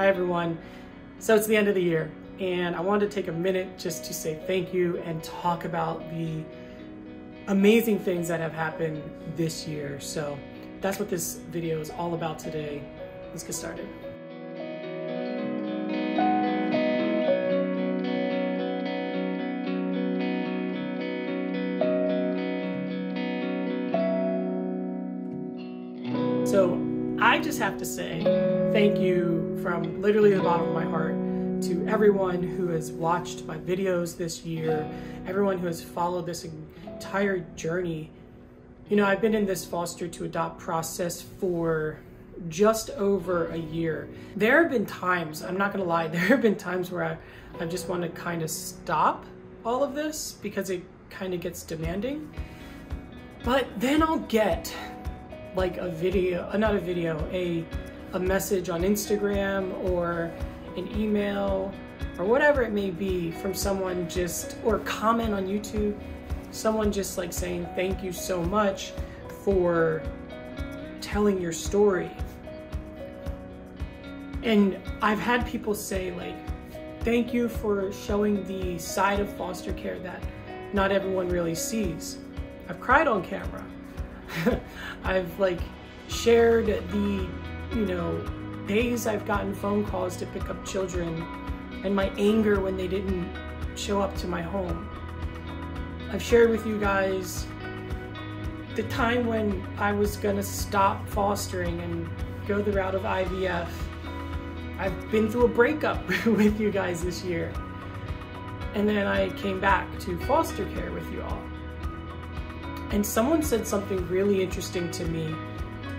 Hi everyone. So it's the end of the year and I wanted to take a minute just to say thank you and talk about the amazing things that have happened this year. So that's what this video is all about today. Let's get started. Literally the bottom of my heart to everyone who has watched my videos this year, everyone who has followed this entire journey. You know, I've been in this foster to adopt process for just over a year. There have been times, I'm not gonna lie, there have been times where I, I just want to kind of stop all of this because it kind of gets demanding. But then I'll get like a video, uh, not a video, a, a message on Instagram or an email or whatever it may be from someone just, or comment on YouTube, someone just like saying, thank you so much for telling your story. And I've had people say like, thank you for showing the side of foster care that not everyone really sees. I've cried on camera. I've like shared the, you know, days I've gotten phone calls to pick up children and my anger when they didn't show up to my home. I've shared with you guys the time when I was gonna stop fostering and go the route of IVF. I've been through a breakup with you guys this year. And then I came back to foster care with you all. And someone said something really interesting to me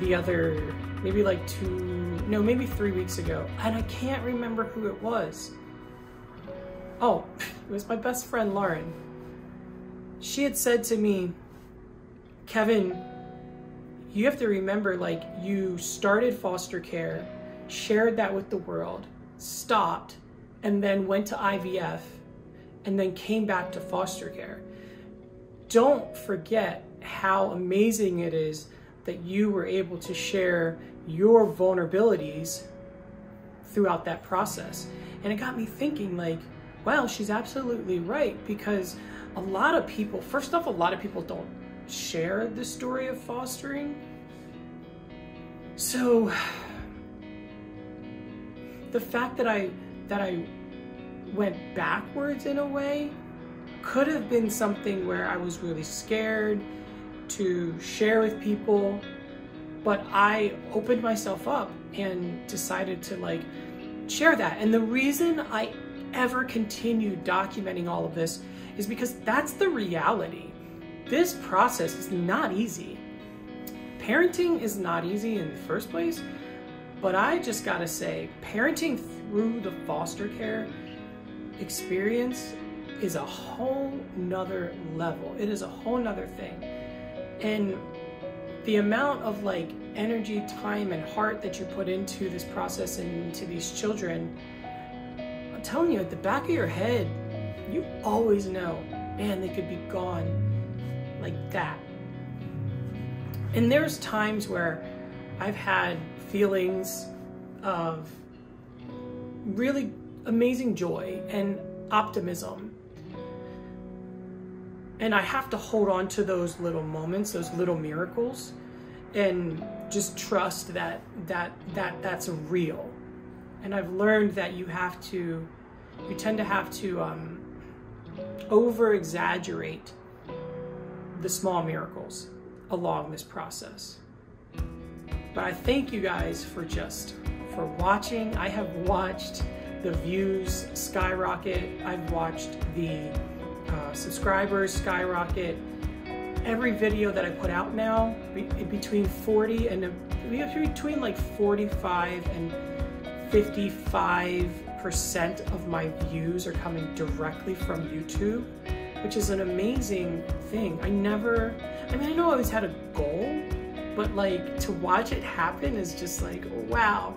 the other, maybe like two, no, maybe three weeks ago. And I can't remember who it was. Oh, it was my best friend, Lauren. She had said to me, Kevin, you have to remember like you started foster care, shared that with the world, stopped, and then went to IVF, and then came back to foster care don't forget how amazing it is that you were able to share your vulnerabilities throughout that process. And it got me thinking like, well, she's absolutely right because a lot of people, first off, a lot of people don't share the story of fostering. So the fact that I that I went backwards in a way could have been something where I was really scared to share with people, but I opened myself up and decided to like share that. And the reason I ever continue documenting all of this is because that's the reality. This process is not easy. Parenting is not easy in the first place, but I just gotta say, parenting through the foster care experience is a whole nother level. It is a whole nother thing. And the amount of like energy, time, and heart that you put into this process and into these children, I'm telling you, at the back of your head, you always know, man, they could be gone like that. And there's times where I've had feelings of really amazing joy and optimism and I have to hold on to those little moments, those little miracles, and just trust that that that that's real. And I've learned that you have to, you tend to have to um, over exaggerate the small miracles along this process. But I thank you guys for just for watching. I have watched the views skyrocket. I've watched the uh, subscribers skyrocket. Every video that I put out now, between 40 and between like 45 and 55% of my views are coming directly from YouTube, which is an amazing thing. I never, I mean, I know I always had a goal, but like to watch it happen is just like, wow.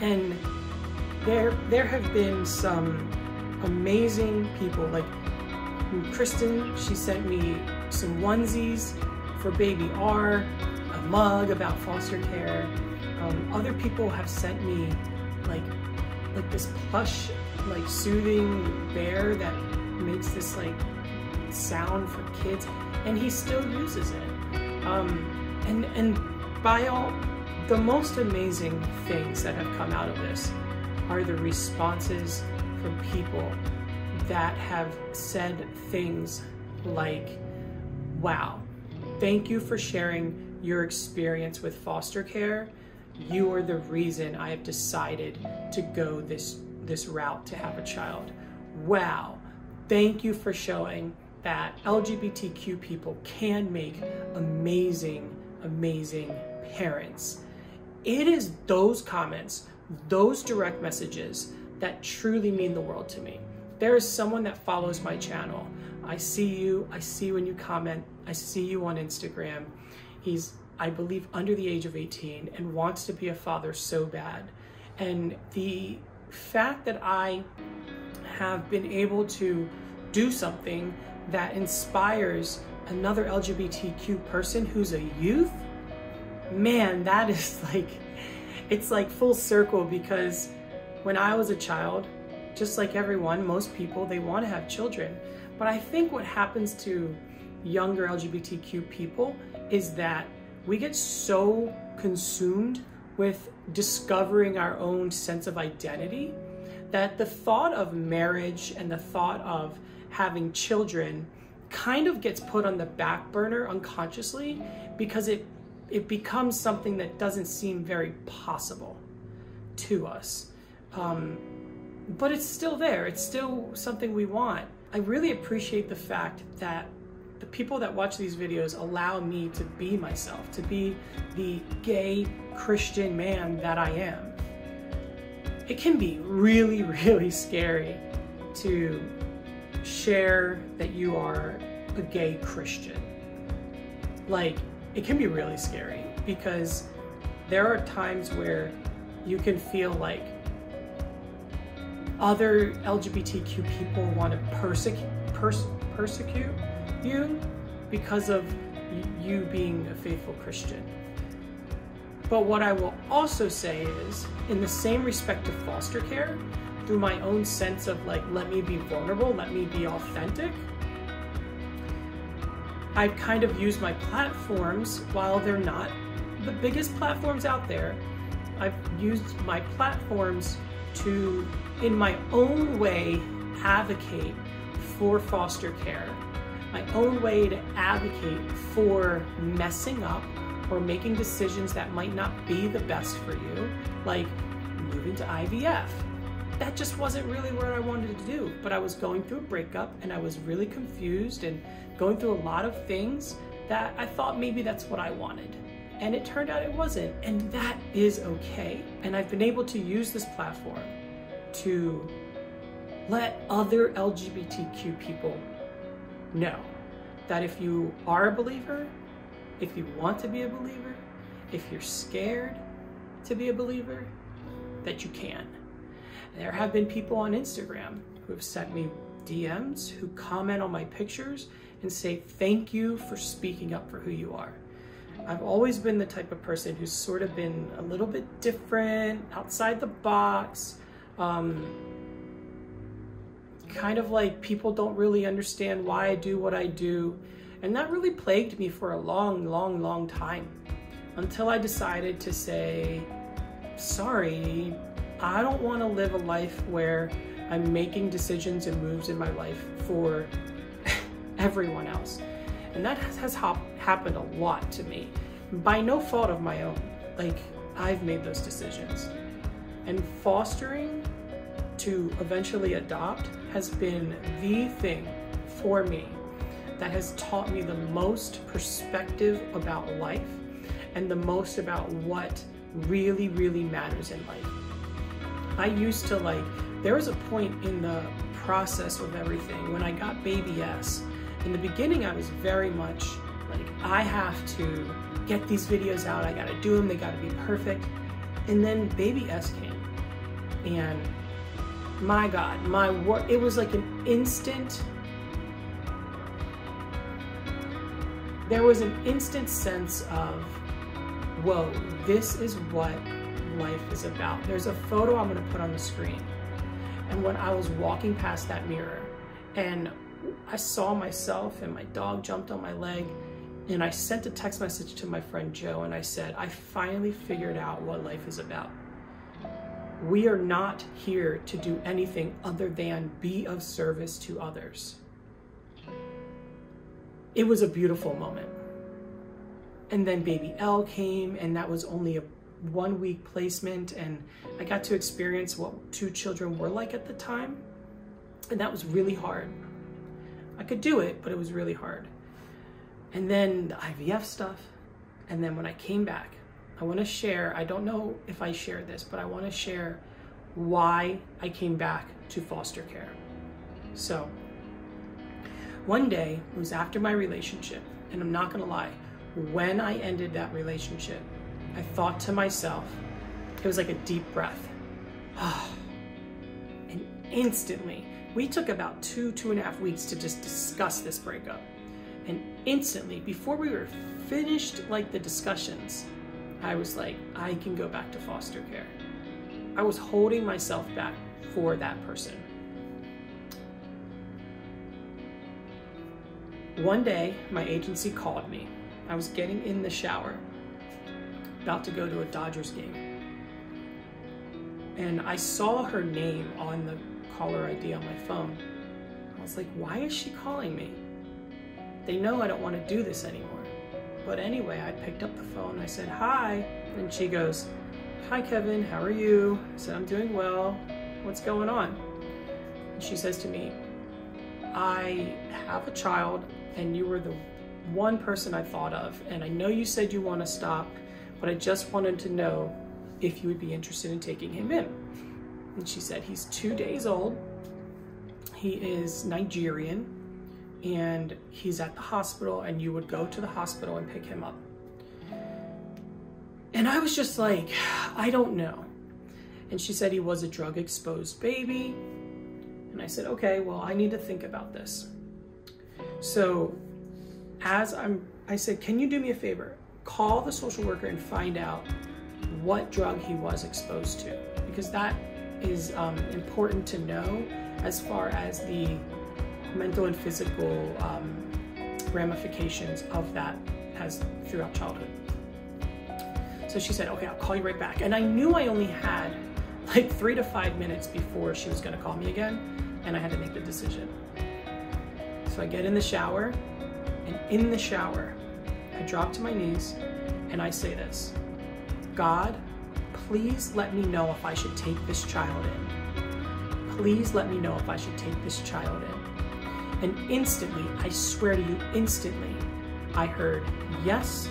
And there, there have been some amazing people like Kristen, she sent me some onesies for baby R, a mug about foster care. Um, other people have sent me like like this plush, like soothing bear that makes this like sound for kids, and he still uses it. Um, and and by all, the most amazing things that have come out of this are the responses from people that have said things like, "Wow, thank you for sharing your experience with foster care." you are the reason I have decided to go this this route to have a child. Wow. Thank you for showing that LGBTQ people can make amazing, amazing parents. It is those comments, those direct messages that truly mean the world to me. There is someone that follows my channel. I see you, I see when you comment, I see you on Instagram. He's I believe, under the age of 18 and wants to be a father so bad. And the fact that I have been able to do something that inspires another LGBTQ person who's a youth, man, that is like, it's like full circle because when I was a child, just like everyone, most people, they want to have children. But I think what happens to younger LGBTQ people is that we get so consumed with discovering our own sense of identity that the thought of marriage and the thought of having children kind of gets put on the back burner unconsciously because it it becomes something that doesn't seem very possible to us. Um, but it's still there. It's still something we want. I really appreciate the fact that the people that watch these videos allow me to be myself, to be the gay Christian man that I am. It can be really, really scary to share that you are a gay Christian. Like, it can be really scary because there are times where you can feel like other LGBTQ people want to persecute, pers- persecute you because of you being a faithful Christian. But what I will also say is, in the same respect to foster care, through my own sense of like, let me be vulnerable, let me be authentic, I've kind of used my platforms while they're not the biggest platforms out there. I've used my platforms to, in my own way, advocate for foster care my own way to advocate for messing up or making decisions that might not be the best for you, like moving to IVF. That just wasn't really what I wanted to do, but I was going through a breakup and I was really confused and going through a lot of things that I thought maybe that's what I wanted. And it turned out it wasn't, and that is okay. And I've been able to use this platform to let other LGBTQ people know that if you are a believer, if you want to be a believer, if you're scared to be a believer, that you can. There have been people on Instagram who have sent me DMs who comment on my pictures and say, Thank you for speaking up for who you are. I've always been the type of person who's sort of been a little bit different, outside the box. Um, kind of like people don't really understand why I do what I do. And that really plagued me for a long, long, long time until I decided to say, sorry, I don't want to live a life where I'm making decisions and moves in my life for everyone else. And that has, hop- happened a lot to me by no fault of my own. Like, I've made those decisions. And fostering to eventually adopt has been the thing for me that has taught me the most perspective about life and the most about what really, really matters in life. I used to like, there was a point in the process of everything when I got baby S. In the beginning, I was very much like, I have to get these videos out, I gotta do them, they gotta be perfect. And then baby S came. And my God, my work, it was like an instant, there was an instant sense of, whoa, this is what life is about. There's a photo I'm gonna put on the screen. And when I was walking past that mirror and I saw myself and my dog jumped on my leg and I sent a text message to my friend Joe and I said, I finally figured out what life is about. We are not here to do anything other than be of service to others. It was a beautiful moment. And then baby L came and that was only a one week placement and I got to experience what two children were like at the time. And that was really hard. I could do it, but it was really hard. And then the IVF stuff. And then when I came back, I want to share, I don't know if I share this, but I want to share why I came back to foster care. So, one day, it was after my relationship, and I'm not going to lie, when I ended that relationship, I thought to myself, it was like a deep breath. and instantly, we took about two, two and a half weeks to just discuss this breakup. And instantly, before we were finished like the discussions, I was like, I can go back to foster care. I was holding myself back for that person. One day, my agency called me. I was getting in the shower about to go to a Dodgers game. And I saw her name on the caller ID on my phone. I was like, why is she calling me? They know I don't want to do this anymore. But anyway, I picked up the phone. I said, hi. And she goes, hi, Kevin, how are you? I said, I'm doing well. What's going on? And she says to me, I have a child and you were the one person I thought of. And I know you said you want to stop, but I just wanted to know if you would be interested in taking him in. And she said, he's two days old. He is Nigerian and he's at the hospital and you would go to the hospital and pick him up. And I was just like, I don't know. And she said he was a drug exposed baby. And I said, okay, well, I need to think about this. So as I'm, I said, can you do me a favor? call the social worker and find out what drug he was exposed to because that is um, important to know as far as the mental and physical um, ramifications of that has throughout childhood. So she said, okay, I'll call you right back. And I knew I only had like three to five minutes before she was gonna call me again and I had to make the decision. So I get in the shower and in the shower, I drop to my knees and I say this God, please let me know if I should take this child in. Please let me know if I should take this child in. And instantly, I swear to you, instantly, I heard yes,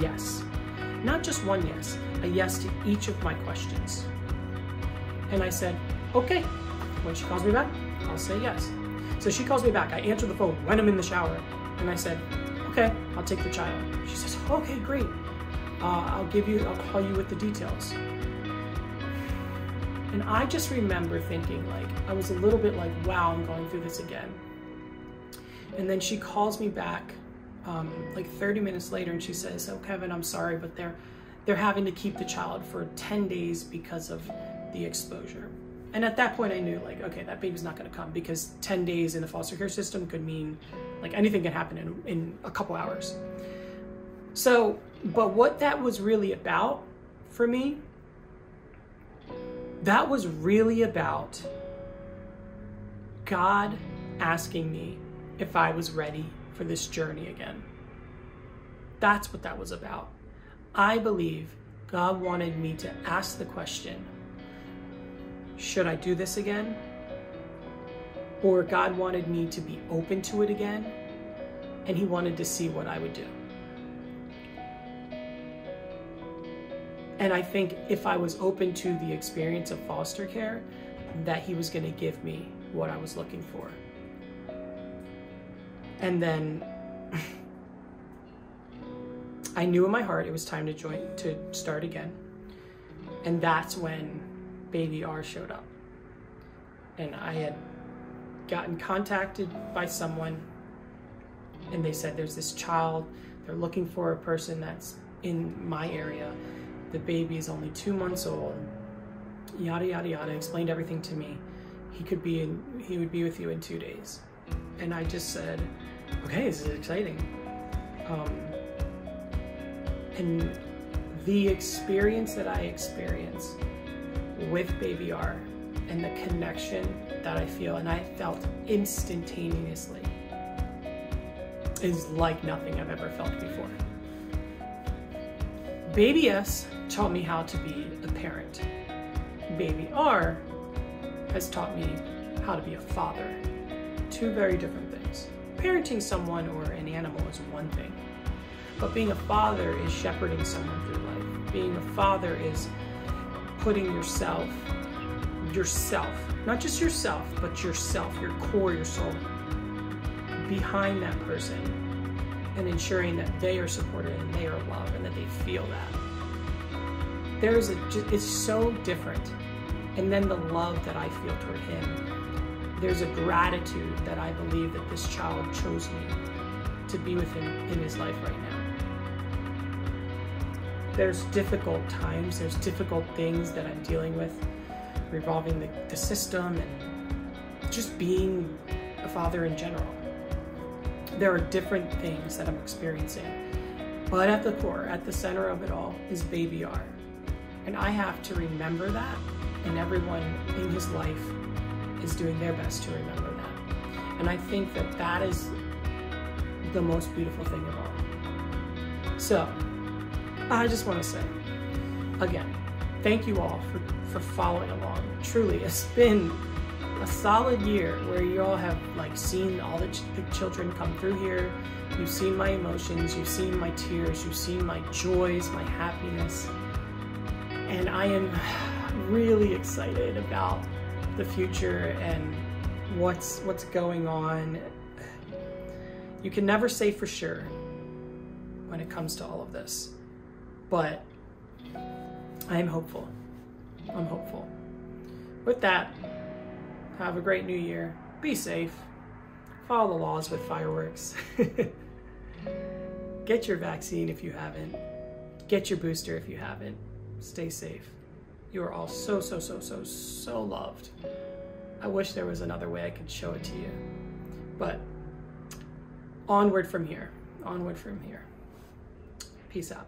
yes. Not just one yes, a yes to each of my questions. And I said, okay. When she calls me back, I'll say yes. So she calls me back. I answer the phone when I'm in the shower. And I said, okay, I'll take the child. She says, okay, great. Uh, I'll give you, I'll call you with the details. And I just remember thinking like, I was a little bit like, wow, I'm going through this again. And then she calls me back um, like 30 minutes later and she says, oh, Kevin, I'm sorry, but they're, they're having to keep the child for 10 days because of the exposure. And at that point I knew like, okay, that baby's not gonna come because 10 days in the foster care system could mean like anything can happen in, in a couple hours. So, but what that was really about for me, that was really about God asking me if I was ready for this journey again. That's what that was about. I believe God wanted me to ask the question should I do this again? Or God wanted me to be open to it again, and He wanted to see what I would do. And I think if I was open to the experience of foster care, that He was going to give me what I was looking for. And then I knew in my heart it was time to join, to start again. And that's when baby R showed up. And I had gotten contacted by someone and they said there's this child, they're looking for a person that's in my area The baby is only two months old. Yada yada yada. Explained everything to me. He could be in. He would be with you in two days. And I just said, okay, this is exciting. Um, and the experience that I experience with Baby R and the connection that I feel, and I felt instantaneously, is like nothing I've ever felt before. Baby S taught me how to be a parent. Baby R has taught me how to be a father. Two very different things. Parenting someone or an animal is one thing, but being a father is shepherding someone through life. Being a father is putting yourself, yourself, not just yourself, but yourself, your core, your soul, behind that person and ensuring that they are supported and they are loved and that they feel that. There is a, it's so different. And then the love that I feel toward him. There's a gratitude that I believe that this child chose me to be with him in his life right now there's difficult times, there's difficult things that I'm dealing with revolving the, the system and just being a father in general. There are different things that I'm experiencing. But at the core, at the center of it all, is Baby R. And I have to remember that, and everyone in his life is doing their best to remember that. And I think that that is the most beautiful thing of all. So, I just want to say, again, thank you all for, for following along. Truly, it's been a solid year where you all have like seen all the, ch the children come through here. You've seen my emotions, you've seen my tears, you've seen my joys, my happiness. And I am really excited about the future and what's what's going on. You can never say for sure when it comes to all of this. But I'm hopeful. I'm hopeful. With that, have a great new year. Be safe. Follow the laws with fireworks. Get your vaccine if you haven't. Get your booster if you haven't. Stay safe. You are all so, so, so, so, so loved. I wish there was another way I could show it to you. But onward from here. Onward from here. Peace out.